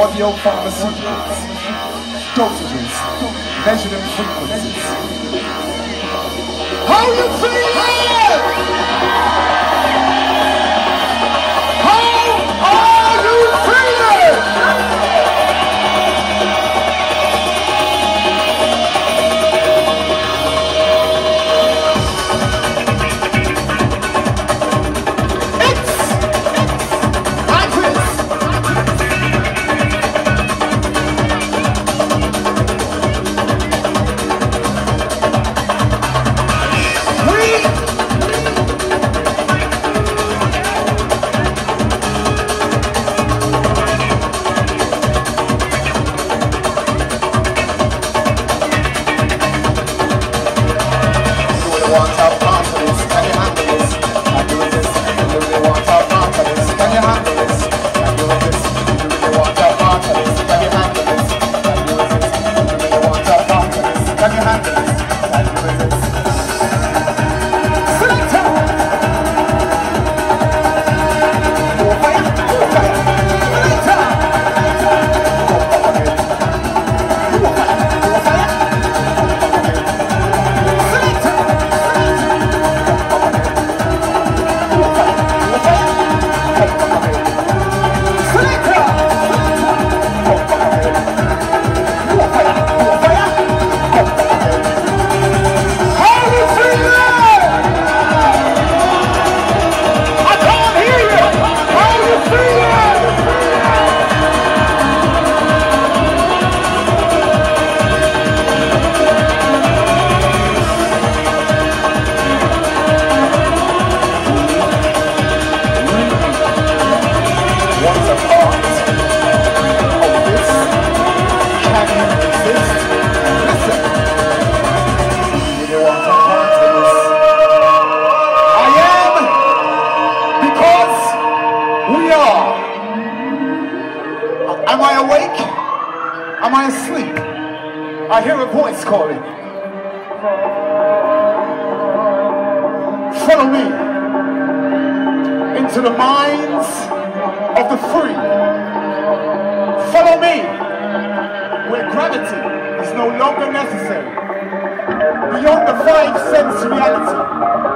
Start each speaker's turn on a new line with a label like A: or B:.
A: audio pharmaceuticals, dosages, measuring frequencies. How you feel? We are. Am I awake? Am I asleep? I hear a voice calling. Follow me into the minds of the free. Follow me where gravity is no longer necessary. Beyond the five sense reality.